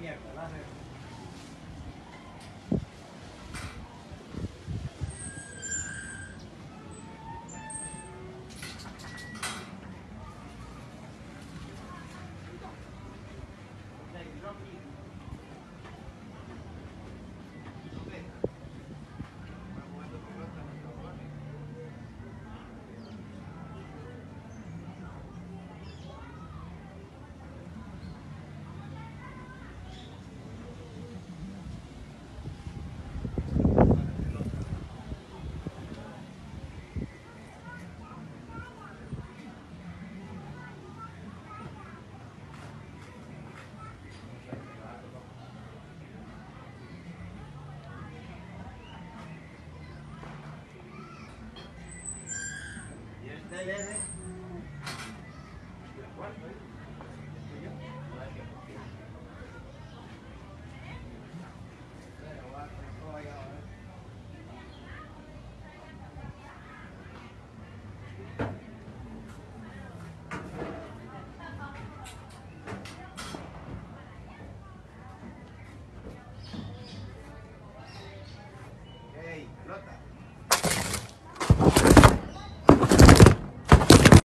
Yeah. LR. Ey, pelota.